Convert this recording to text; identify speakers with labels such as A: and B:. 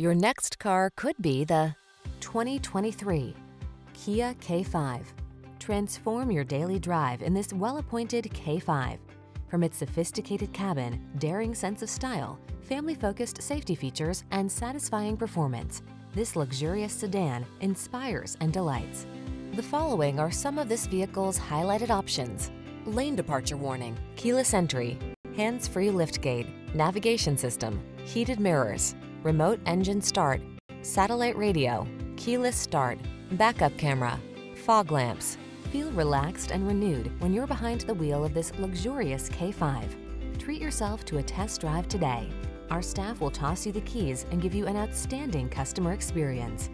A: Your next car could be the 2023 Kia K5. Transform your daily drive in this well-appointed K5. From its sophisticated cabin, daring sense of style, family-focused safety features, and satisfying performance, this luxurious sedan inspires and delights. The following are some of this vehicle's highlighted options. Lane departure warning, keyless entry, hands-free liftgate, navigation system, heated mirrors, remote engine start, satellite radio, keyless start, backup camera, fog lamps. Feel relaxed and renewed when you're behind the wheel of this luxurious K5. Treat yourself to a test drive today. Our staff will toss you the keys and give you an outstanding customer experience.